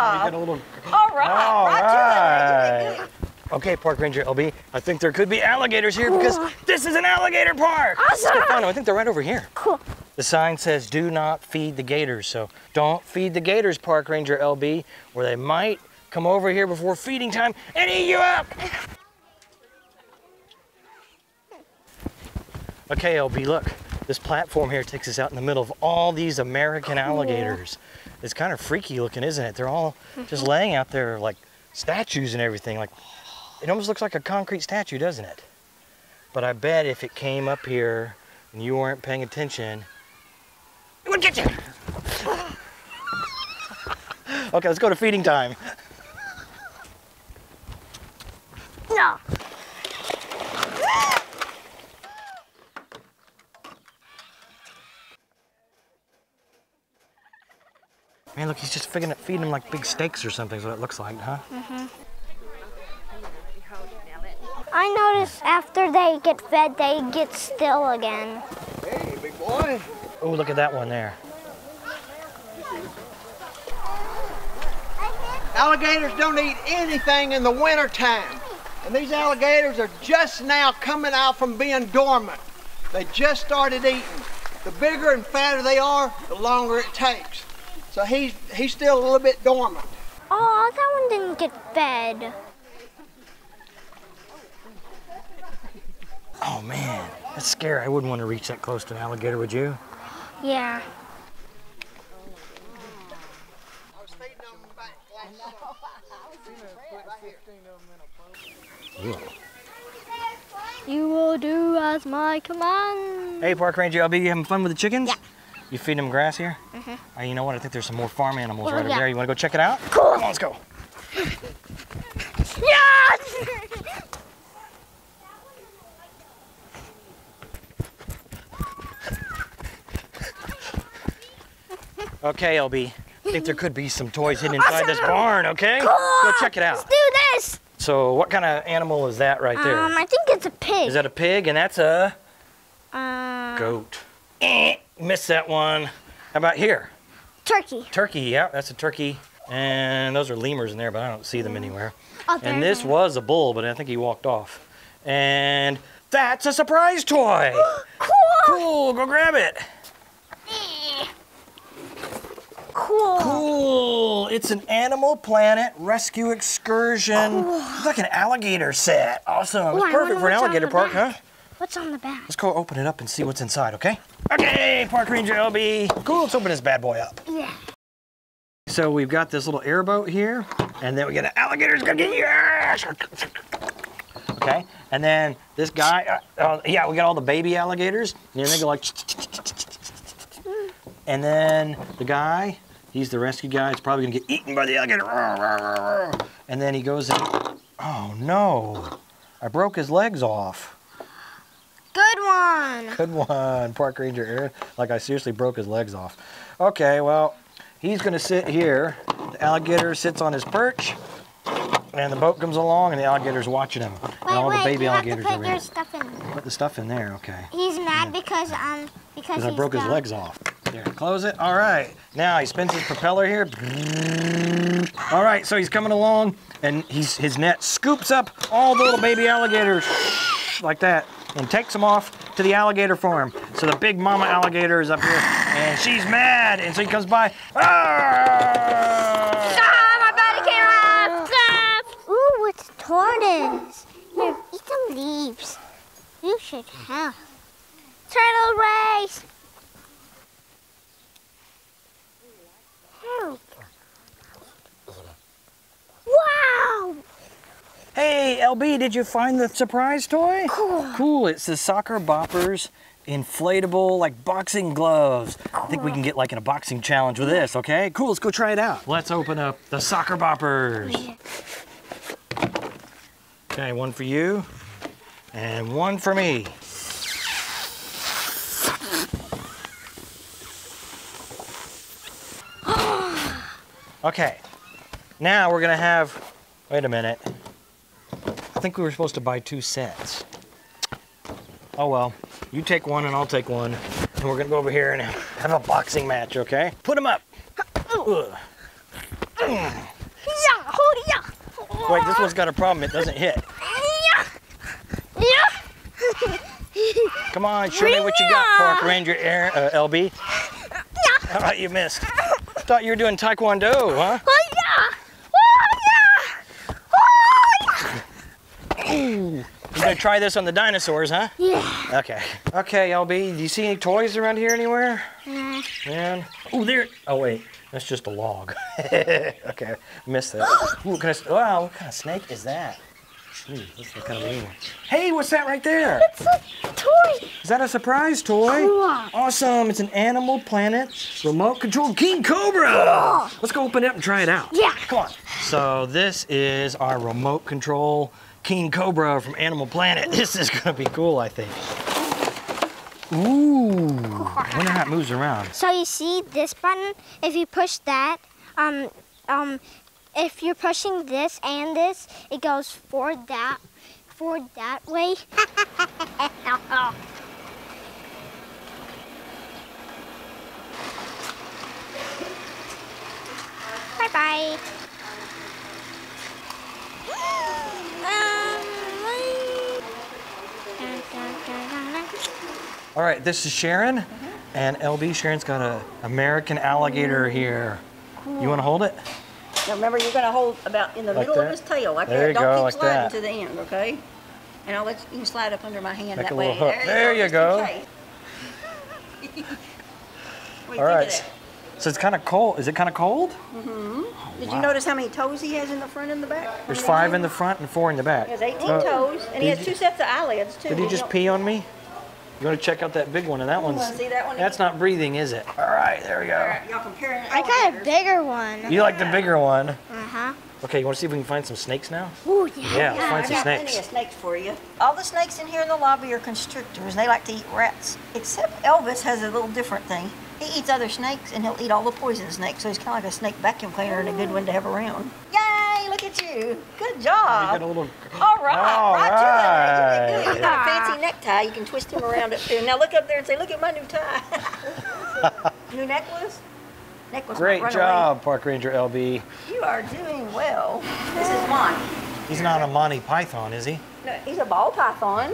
job. You got a little... All right. All right right. Okay, Park Ranger LB, I think there could be alligators here because this is an alligator park. Awesome. them. I think they're right over here. Cool. The sign says do not feed the gators. So don't feed the gators, Park Ranger LB, or they might come over here before feeding time and eat you up. Okay, LB, look. This platform here takes us out in the middle of all these American alligators. It's kind of freaky looking, isn't it? They're all just laying out there like statues and everything. Like it almost looks like a concrete statue, doesn't it? But I bet if it came up here and you weren't paying attention, it would get you. okay, let's go to feeding time. No. Man, look, he's just feeding, feeding them like big steaks or something, is what it looks like, huh? Mhm. I notice after they get fed, they get still again. Hey, big boy. Oh, look at that one there. Alligators don't eat anything in the wintertime. And these alligators are just now coming out from being dormant. They just started eating. The bigger and fatter they are, the longer it takes. So he's, he's still a little bit dormant. Oh, that one didn't get fed. Oh man, that's scary. I wouldn't want to reach that close to an alligator, would you? Yeah. I was feeding them back You will do as my command. Hey, Park Ranger LB, you having fun with the chickens? Yeah. You feeding them grass here? Mm-hmm. you know what? I think there's some more farm animals Oh, right over there. You want to go check it out? Cool. Come on, let's go. Yes! Okay, LB. I think there could be some toys hidden inside this barn, okay? Let's go check it out. Let's do this. So, what kind of animal is that right there? Um, I think it's a pig. Is that a pig? And that's a um, goat. Eh, missed that one. How about here? turkey? Turkey, yeah, that's a turkey. And those are lemurs in there, but I don't see them anywhere. Oh, And this one. was a bull, but I think he walked off. And that's a surprise toy. cool. cool, go grab it. Cool. Cool, it's an Animal Planet rescue excursion. It's like an alligator set. Awesome, Ooh, it's perfect for an alligator park, huh? What's on the back? Let's go open it up and see what's inside, okay? Okay, Park Ranger LB. Cool, let's open this bad boy up. Yeah. So we've got this little airboat here, and then we got an alligator's gonna get you. Okay, and then this guy, uh, uh, yeah, we got all the baby alligators, and then they go like, and then the guy, he's the rescue guy, is probably gonna get eaten by the alligator. And then he goes in, oh no, I broke his legs off. Good one. Good one, Park Ranger Aaron. Like I seriously broke his legs off. Okay, well, he's gonna sit here. The alligator sits on his perch, and the boat comes along, and the alligator's watching him. and Wait, all wait. the baby alligators are put in. stuff in. there. Put the stuff in there, okay. He's mad because um because I broke his legs off. There, close it. All right. Now he spins his propeller here. All right, so he's coming along, and he's his net scoops up all the little baby alligators like that, and takes them off to the alligator farm. So the big mama alligator is up here, and she's mad, and so he comes by. Ah! Ah, my body came off. Ah. Ooh, it's tortoise. Here, eat some leaves. You should have. Turtle race. Wow! Hey, LB, did you find the surprise toy? Cool. Cool. It's the Socker Boppers inflatable like boxing gloves. I think we can get like in a boxing challenge with this, okay? Cool, let's go try it out. Let's open up the Socker Boppers. Okay, one for you and one for me. Okay, now we're gonna have, wait a minute. I think we were supposed to buy two sets. Oh well, you take one and I'll take one. And we're gonna go over here and have a boxing match, okay? Put them up. Ugh. Yeah. Yeah. Wait, this one's got a problem. It doesn't hit. Come on, show me what you got, Park Ranger Aaron, uh, LB. All right, you missed? Thought you were doing Taekwondo, huh? Oh, yeah. Oh, yeah. Oh, yeah. You gonna try this on the dinosaurs, huh? Yeah. Okay. Okay, LB, do you see any toys around here anywhere? Nah. Man. Oh, there. Oh, wait. That's just a log. okay, missed that. Ooh, what kind of, wow, what kind of snake is that? Ooh, that's kind of mean. Hey, what's that right there? It's a toy. Is that a surprise toy? Awesome. It's an Animal Planet remote controlled King Cobra. Let's go open it up and try it out. Yeah. Come on. So this is our remote control King Cobra from Animal Planet. This is gonna be cool, I think. Ooh. I wonder how it moves around. So you see this button? If you push that, um, um, if you're pushing this and this, it goes forward that, forward that way. Bye bye All right, this is Sharon. And LB, Sharon's got a American alligator here. You wanna hold it? Now remember, you're gonna hold about in the Like middle that? of his tail, like There that. Don't go, keep like sliding that. to the end, okay? And I'll let you, you can slide up under my hand Like that way. hook. There you go. in case. what do you All right. So it's kind of cold. Is it kind of cold? Did wow. you notice how many toes he has in the front and the back? There's five in the front and four in the back. He has 18 Uh, toes, and he has two sets of eyelids too. Did he You just pee on me? You want to check out that big one? And that one's see that one that's not breathing, is it? All right, there we go. right, y'all comparing I got a bigger one. You like the bigger one? Uh huh. Okay, you want to see if we can find some snakes now? Ooh, yeah. Yeah, let's I find some got plenty of snakes for you. All the snakes in here in the lobby are constrictors. And they like to eat rats. Except Elvis has a little different thing. He eats other snakes and he'll eat all the poison snakes. So he's kind of like a snake vacuum cleaner and a good one to have around. Yay! Look at you. Good You job. got a little. All right, All right, to it. You did You got a ah. fancy necktie. You can twist him around it too. Now look up there and say, "Look at my new tie." new necklace. Necklace. might Great run job, Park Ranger LB. You are doing well. This is Monty. He's not a Monty Python, is he? No, he's a ball python.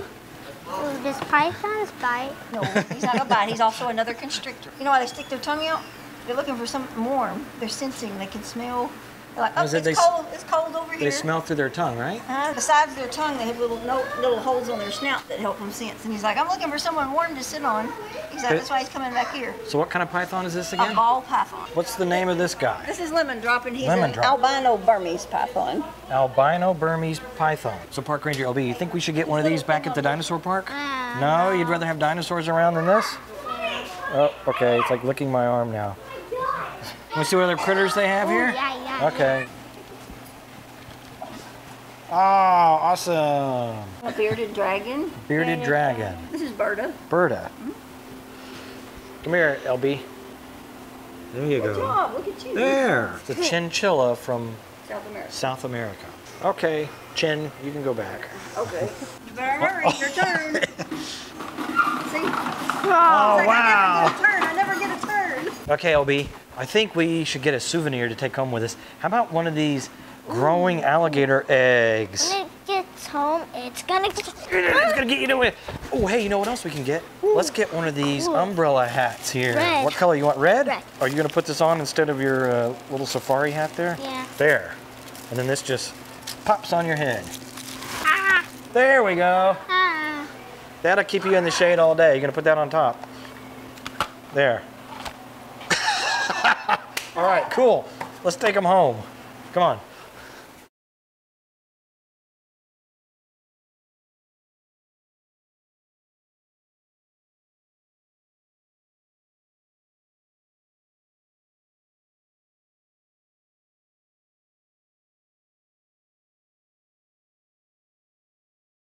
Ooh, does pythons bite? No, he's not gonna bite. He's also another constrictor. You know why they stick their tongue out? They're looking for something warm. They're sensing. They can smell. They're like, oh, Is it it's they cold. It's cold over They here. smell through their tongue, right? Uh, the sides of their tongue, they have little no, little holes on their snout that help them sense. And he's like, I'm looking for someone warm to sit on. He's like, that's why he's coming back here. So, what kind of python is this again? A again? ball python. What's the name of this guy? This is lemon drop, and he's Lemon an drop. albino Burmese python. Albino Burmese python. So, Park Ranger LB, you think we should get one of these back at the dinosaur park? Uh, No, you'd rather have dinosaurs around than this? Oh, okay. It's like licking my arm now. Want to see what other critters they have Ooh, here? yeah, yeah, Okay. Oh, awesome. A bearded dragon. Bearded dragon. This is Berta. Berta. Mm-hmm. Come here, LB. There you Good go. job. Look at you. There. The chinchilla from South America. South America. Okay, Chin, you can go back. Okay. You better hurry. Your turn. See? Oh, It's like, I never get a turn. I never get a turn. Okay, LB, I think we should get a souvenir to take home with us. How about one of these growing alligator eggs? When it gets home, it's gonna get. It's gonna get you to it. Oh, hey, you know what else we can get? Let's get one of these Ooh. umbrella hats here. Red. What color you want? Red? Red. Are you gonna put this on instead of your uh, little safari hat there? Yeah. There. And then this just pops on your head. Ah, There we go. ah. That'll keep you in the shade all day. You're gonna put that on top. There. All right, cool. Let's take them home. Come on.